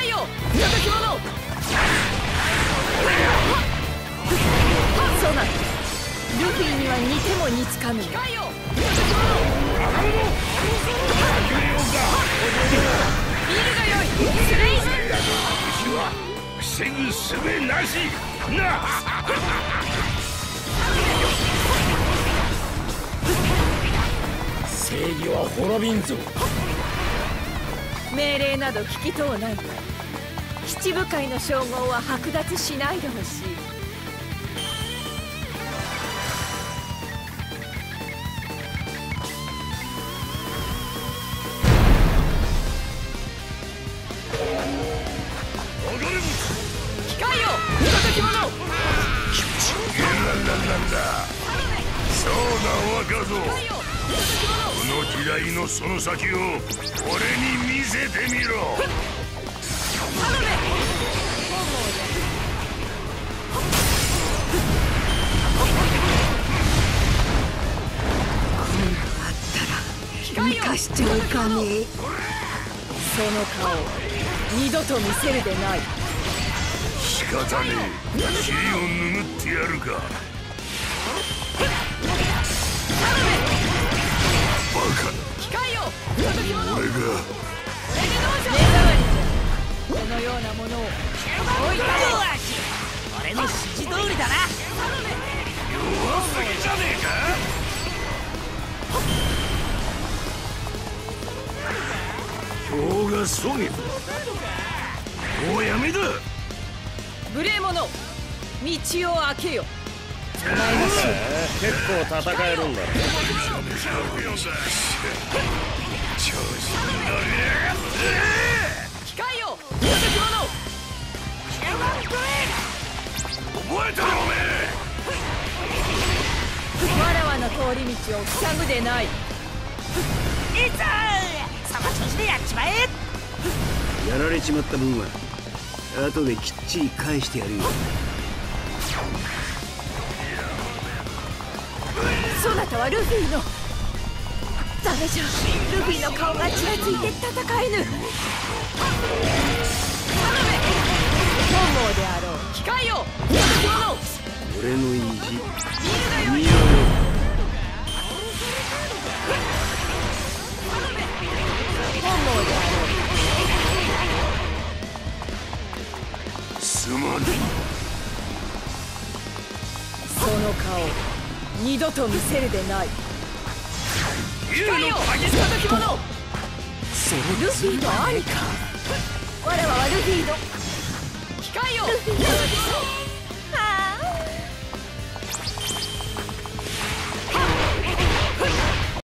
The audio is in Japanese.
械よ。不届き者そうなルフィには似ても似つかぬ。防ぐ術なし。な正義は滅びんぞ。命令など聞きとうない七部会の称号は剥奪しないでほしい機械よ不届き者なんなんなんだ。そうだ若造この時代のその先を俺に見せてみろ。生かしちゃうかねその顔二度と見せるでない。仕方ねえ。尻を拭ってやるかのようなものを置いたれ俺の指示通りだな。弱すぎじゃねえか。今日がそげ。もうやめだ。無礼者道を開けよ。結構戦えるんだ調子に乗りやが覚えたろおめわらわの通り道を塞ぐでない。いざその調子でやっちまえ。やられちまった分は後できっちり返してやるよ。そなたはルフィの。ダメじゃ。ルフィの顔がちらついて戦えぬ。本望であろう。機械よ不届き者俺の意地。見ろよ。本望であろすまねうその顔二度と見せるでない。機械よ。不届き者ルフィの兄か。わらわはルフィの。機械よルフィ